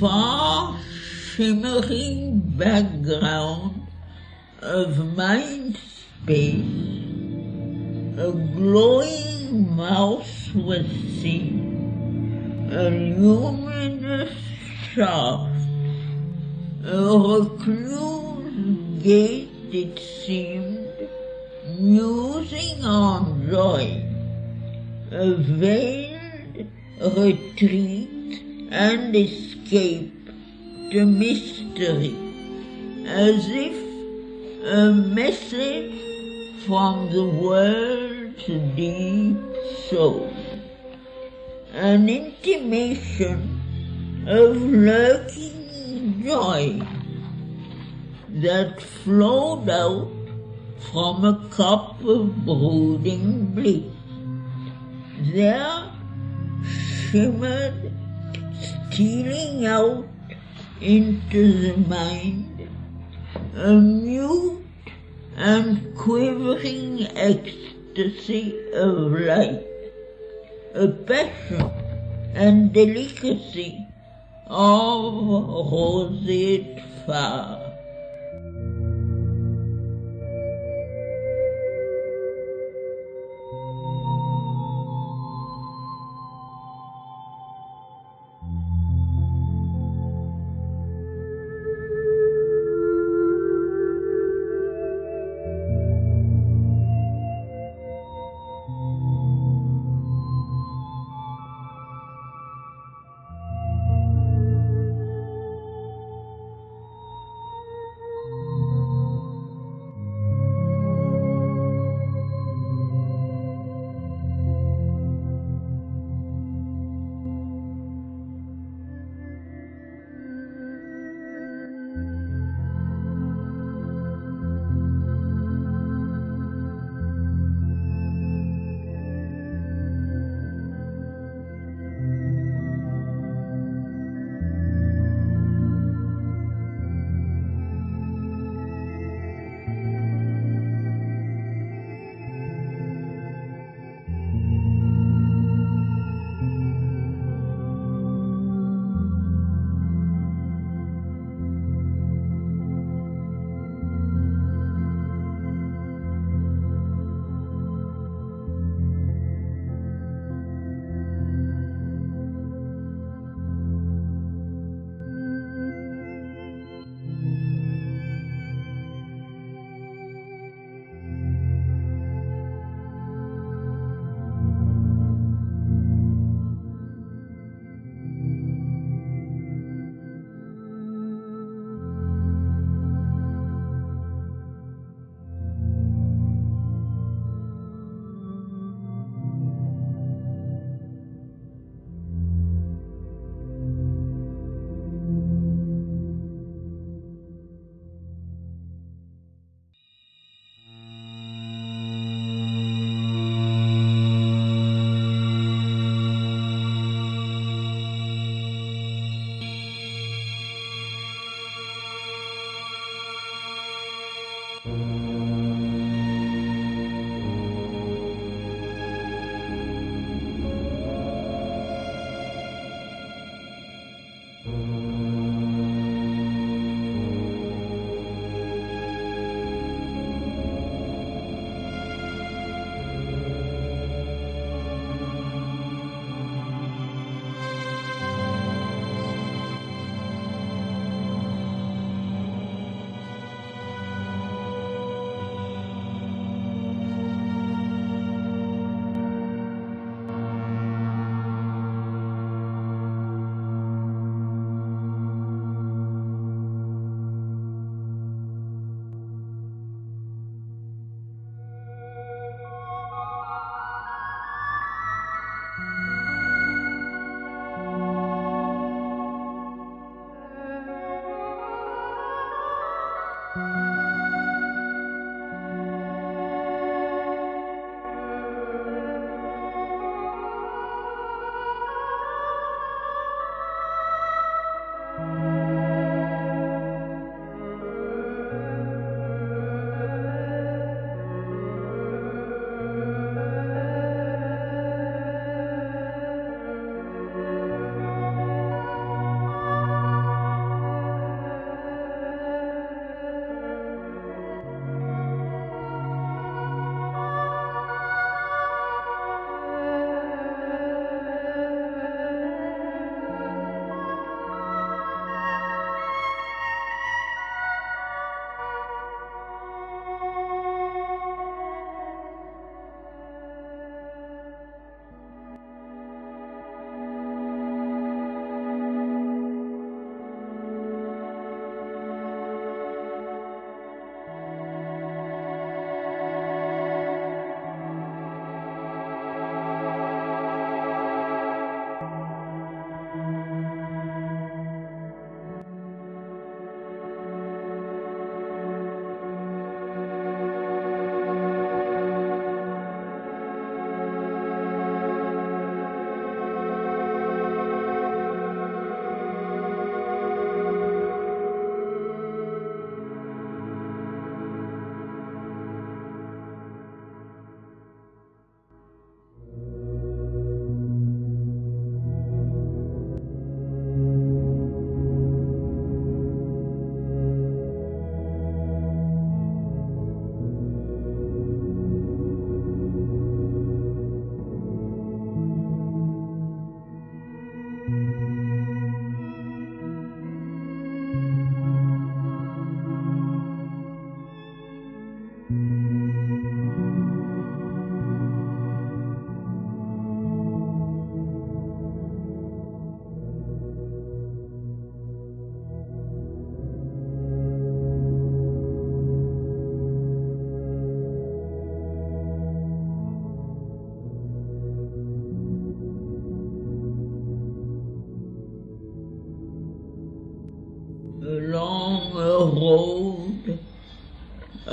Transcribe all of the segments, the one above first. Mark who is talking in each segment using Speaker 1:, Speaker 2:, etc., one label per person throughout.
Speaker 1: Far shimmering background of mind space, a glowing mouse was seen, a luminous shaft, a recluse gate it seemed, musing on joy, a veiled retreat and escape the mystery, as if a message from the world's deep soul, an intimation of lurking joy that flowed out from a cup of brooding bliss. There shimmered, stealing out into the mind, a mute and quivering ecstasy of life, a passion and delicacy of roseate fire. Mm-hmm.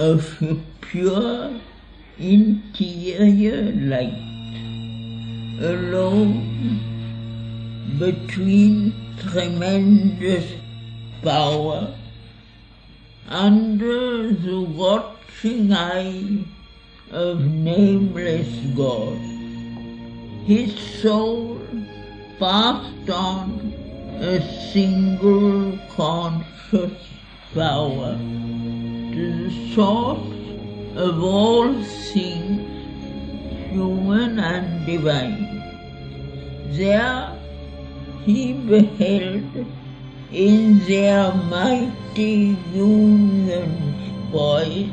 Speaker 1: Of pure interior light, alone between tremendous power, under the watching eye of nameless God. His soul passed on a single conscious power the source of all things, human and divine. There he beheld in their mighty union voice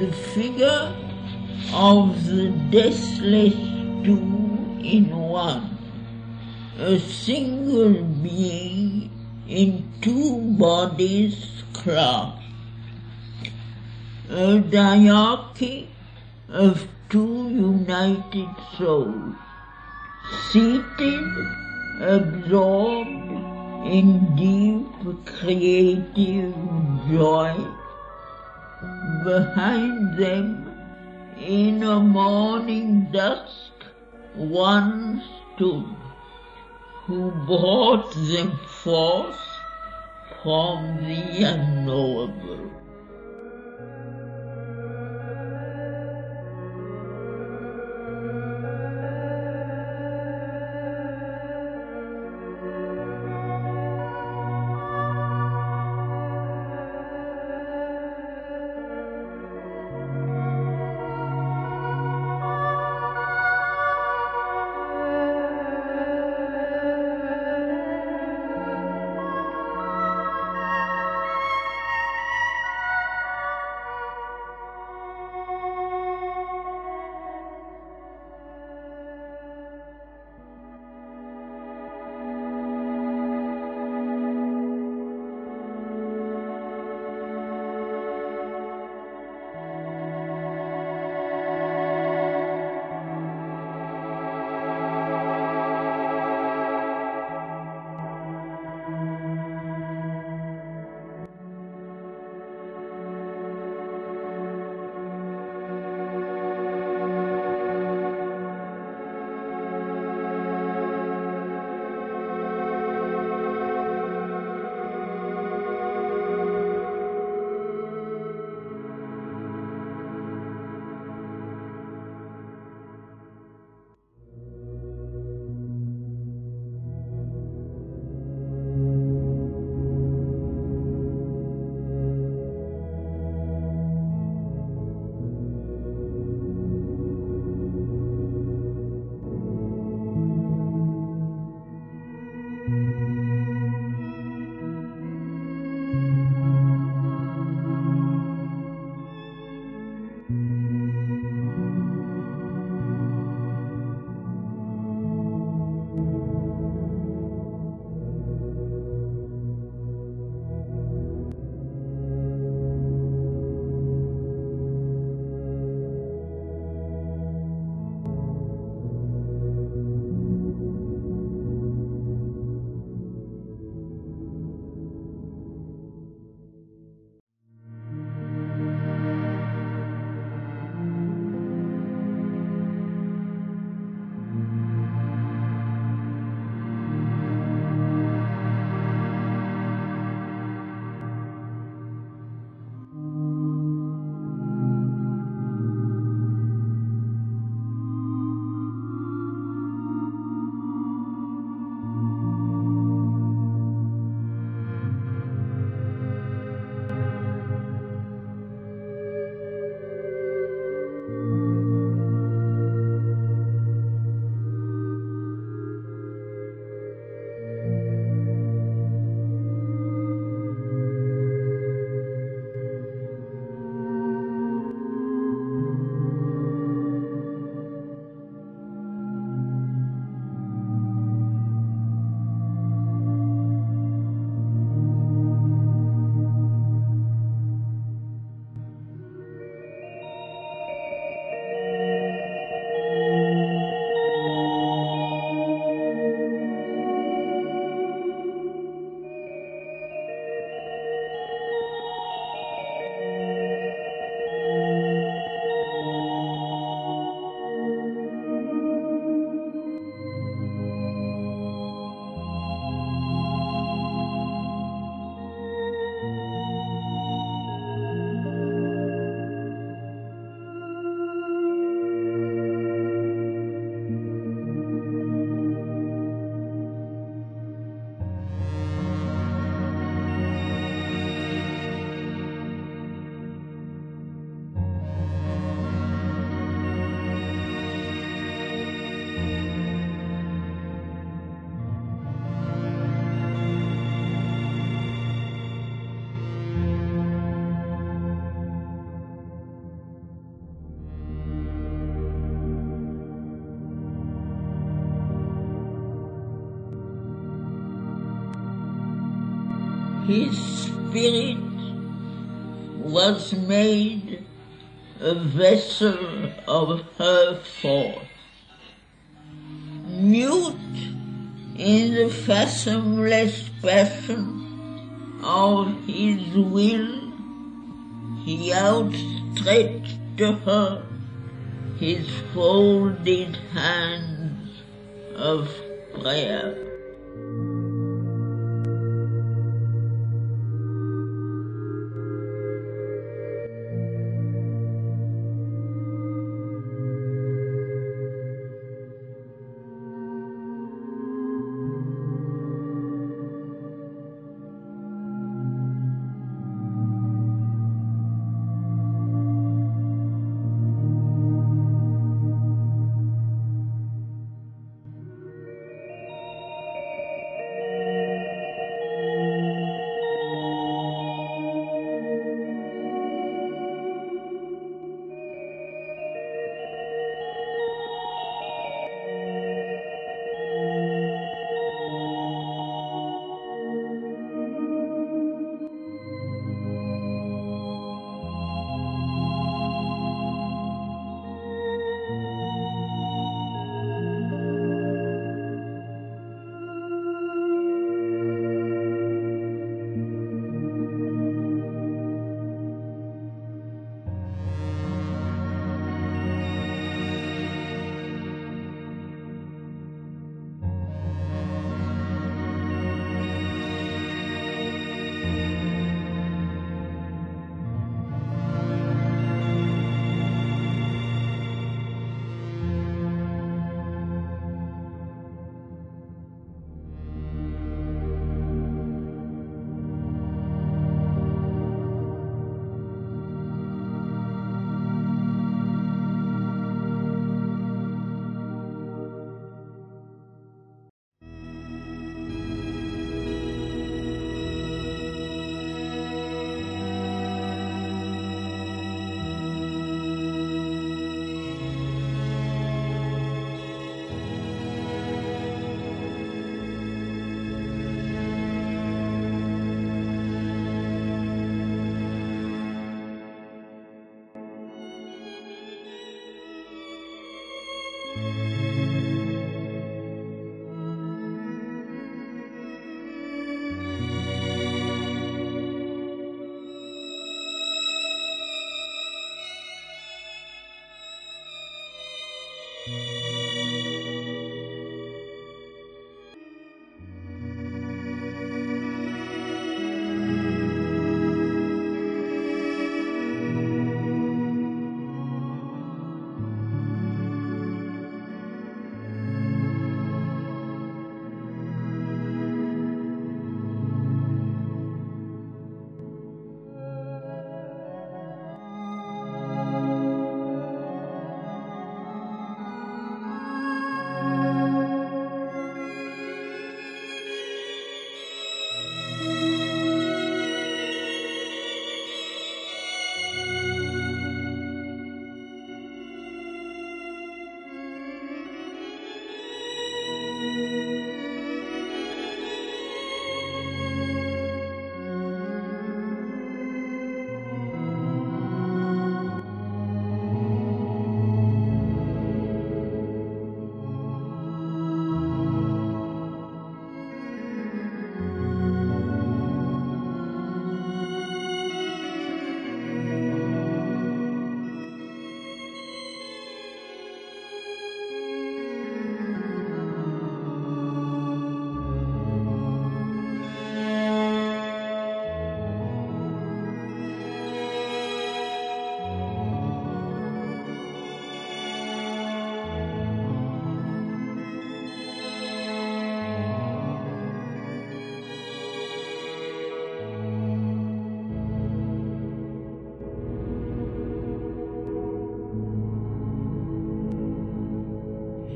Speaker 1: the figure of the deathless two in one, a single being in two bodies clasped, a diarchy of two united souls, seated, absorbed in deep creative joy. Behind them, in a morning dusk, one stood who brought them forth from the unknowable. His spirit was made a vessel of her force. Mute in the fathomless passion of his will, he outstretched to her his folded hands of prayer.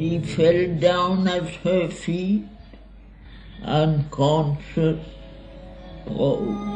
Speaker 1: He fell down at her feet, unconscious, broke.